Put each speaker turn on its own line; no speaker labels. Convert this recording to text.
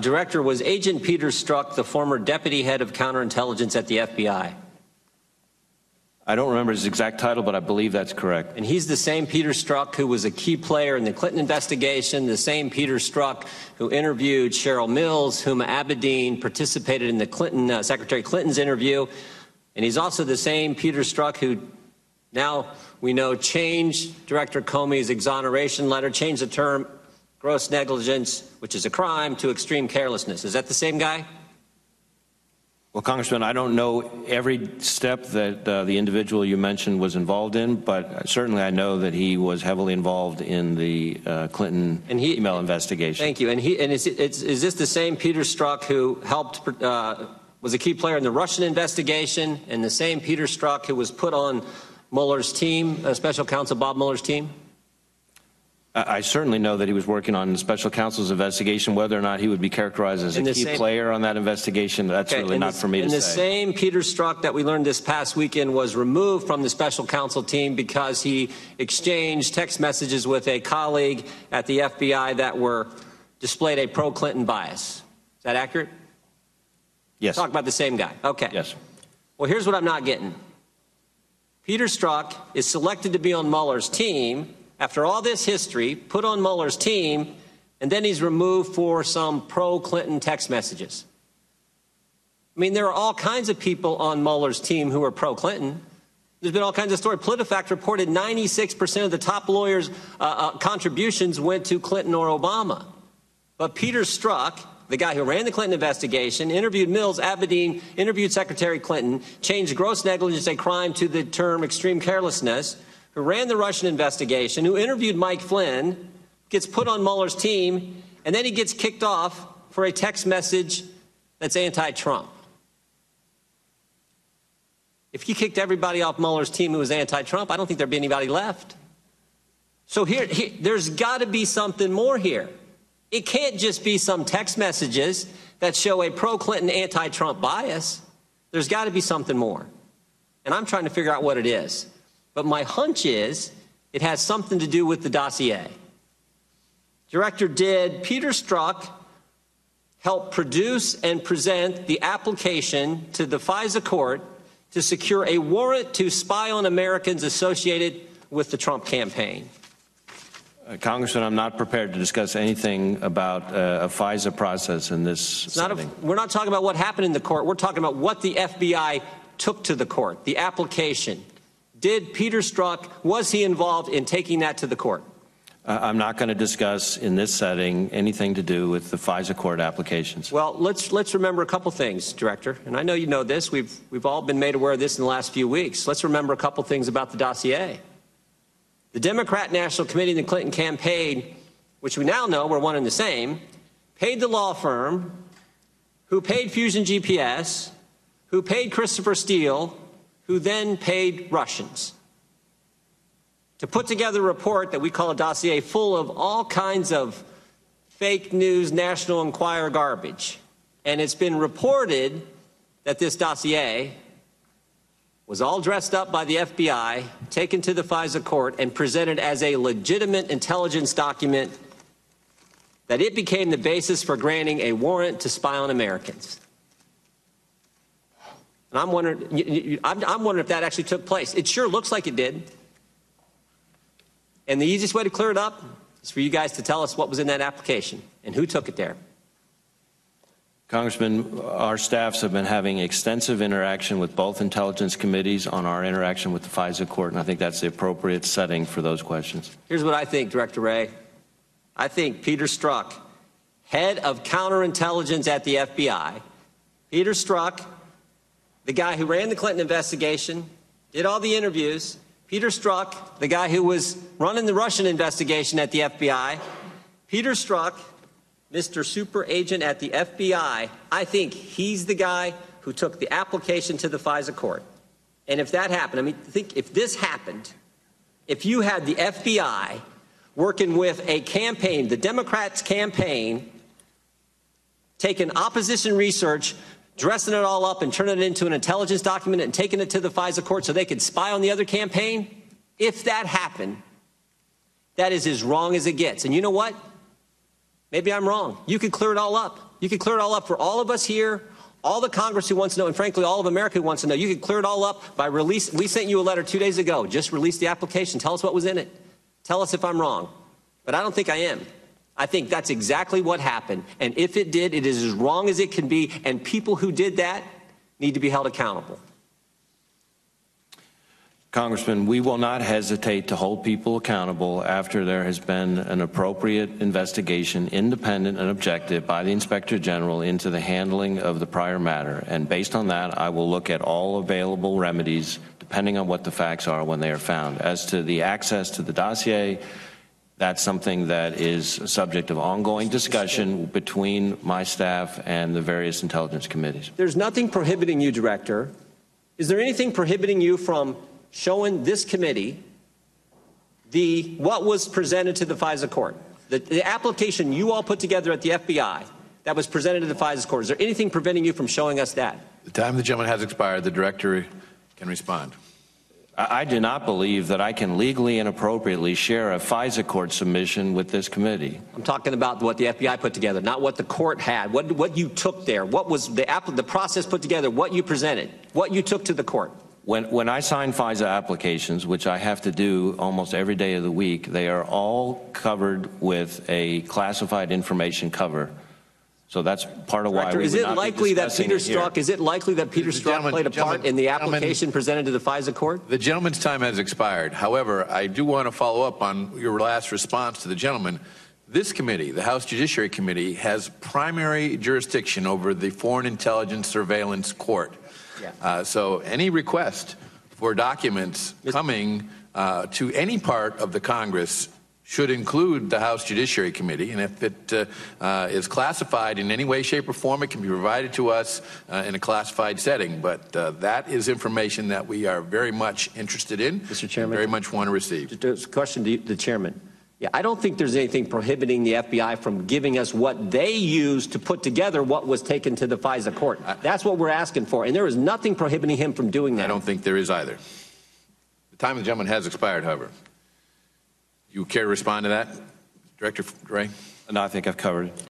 Director, was Agent Peter Strzok the former deputy head of counterintelligence at the FBI?
I don't remember his exact title, but I believe that's correct.
And he's the same Peter Strzok who was a key player in the Clinton investigation, the same Peter Strzok who interviewed Cheryl Mills, Huma Abedin participated in the Clinton uh, Secretary Clinton's interview, and he's also the same Peter Strzok who now we know changed Director Comey's exoneration letter, changed the term gross negligence, which is a crime, to extreme carelessness. Is that the same guy?
Well, Congressman, I don't know every step that uh, the individual you mentioned was involved in, but certainly I know that he was heavily involved in the uh, Clinton
And he-
email investigation.
Thank you. And he and is, it's, is this the same Peter Strzok who helped uh, was a key player in the Russian investigation, and the same Peter Strzok who was put on Mueller's team, uh, Special Counsel Bob Mueller's team?
I certainly know that he was working on the special counsel's investigation. Whether or not he would be characterized as a
In the
key
same-
player on that investigation, that's
Okay,
really not
the-
for me to say.
and the same Peter Strzok that we learned this past weekend was removed from the special counsel team because he exchanged text messages with a colleague at the FBI that were displayed a pro-Clinton bias. Is that accurate?
yes.
Talk about the same guy. Okay.
Yes.
Well, here's what I'm not getting. Peter Strzok is selected to be on Mueller's team after all this history, put on Mueller's team, and then he's removed for some pro Clinton text messages. I mean, there are all kinds of people on Mueller's team who are pro Clinton. There's been all kinds of stories. PolitiFact reported 96% of the top lawyers' uh, uh, contributions went to Clinton or Obama. But Peter Strzok, the guy who ran the Clinton investigation, interviewed Mills, Abedin, interviewed Secretary Clinton, changed gross negligence a crime to the term extreme carelessness, who ran the Russian investigation, who interviewed Mike Flynn, gets put on Mueller's team, and then he gets kicked off for a text message that's anti Trump. If you kicked everybody off Mueller's team who was anti Trump, I don't think there'd be anybody left. So here, here there's got to be something more here. It can't just be some text messages that show a pro Clinton, anti Trump bias. There's got to be something more. And I'm trying to figure out what it is. But my hunch is it has something to do with the dossier. Director, did Peter Strzok help produce and present the application to the FISA court to secure a warrant to spy on Americans associated with the Trump campaign?
Uh, Congressman, I'm not prepared to discuss anything about uh, a FISA process in this
not a, we're not talking about what happened in the court. We're talking about what the FBI took to the court, the application. Did Peter Strzok, was he involved in taking that to the court?
Uh, I'm not going to discuss in this setting anything to do with the FISA court applications.
Well, let's, let's remember a couple things, Director. And I know you know this. We've, we've all been made aware of this in the last few weeks. Let's remember a couple things about the dossier. The Democrat National Committee and the Clinton campaign, which we now know were one and the same, paid the law firm who paid Fusion GPS, who paid Christopher Steele, who then paid Russians to put together a report that we call a dossier full of all kinds of fake news, National Enquirer garbage. And it's been reported that this dossier was all dressed up by the FBI, taken to the FISA court, and presented as a legitimate intelligence document that it became the basis for granting a warrant to spy on Americans. And I'm wondering, you- you- I'm I'm wondering if that actually took place. It sure looks like it did. And the easiest way to clear it up is for you guys to tell us what was in that application and who took it there.
Congressman, our staffs have been having extensive interaction with both intelligence committees on our interaction with the FISA court, and I think that's the appropriate setting for those questions.
Here's what I think, Director Wray. I think Peter Strzok, head of counterintelligence at the FBI, Peter Strzok, the guy who ran the Clinton investigation, did all the interviews, Peter Strzok, the guy who was running the Russian investigation at the FBI, Peter Strzok, Mr. Super Agent at the FBI, I think he's the guy who took the application to the FISA court. And if that happened, I mean, think if this happened, if you had the FBI working with a campaign, the Democrats' campaign, taking opposition research, dressing it all up and turning it into an intelligence document and taking it to the FISA court so they could spy on the other campaign, if that happened, that is as wrong as it gets. And you know what? Maybe I'm wrong. You could clear it all up. You could clear it all up for all of us here, all the Congress who wants to know, and frankly, all of America who wants to know. You could clear it all up by release. We sent you a letter two days ago. Just release the application. Tell us what was in it. Tell us if I'm wrong. But I don't think I am. I think that's exactly what happened. And if it did, it is as wrong as it can be. And people who did that need to be held accountable.
Congressman, we will not hesitate to hold people accountable after there has been an appropriate investigation, independent and objective, by the Inspector General into the handling of the prior matter. And based on that, I will look at all available remedies, depending on what the facts are when they are found. As to the access to the dossier, that's something that is a subject of ongoing discussion between my staff and the various intelligence committees.
There's nothing prohibiting you, Director. Is there anything prohibiting you from showing this committee the what was presented to the FISA court? The, the application you all put together at the FBI that was presented to the FISA court. Is there anything preventing you from showing us that?
The time the gentleman has expired. The director can respond.
I do not believe that I can legally and appropriately share a FISA court submission with this committee.
I'm talking about what the FBI put together, not what the court had. What, what you took there. What was the, app, the process put together? What you presented. What you took to the court.
When, when I sign FISA applications, which I have to do almost every day of the week, they are all covered with a classified information cover. So that's part of why
Director,
we
is
would
it
not be
likely that Peter
it.
Strzok, is it likely that Peter
The
Strzok played a part in the application presented to the FISA court?
The gentleman's time has expired. However, I do want to follow up on your last response to the gentleman. This committee, the House Judiciary Committee, has primary jurisdiction over the Foreign Intelligence Surveillance Court.
Yeah.
Uh, so any request for documents coming uh, to any part of the Congress should include the House Judiciary Committee, and if it uh, uh, is classified in any way, shape, or form, it can be provided to us uh, in a classified setting. But uh, that is information that we are very much interested in,
Mr. Chairman?
and very much want to receive.
Just a question to the chairman. Yeah, I don't think there's anything prohibiting the FBI from giving us what they used to put together what was taken to the FISA court. That's what we're asking for, and there is nothing prohibiting him from doing that.
I don't think there is either. The time of the gentleman has expired, however. You care to respond to that, Director Wray?
No, I think I've covered it.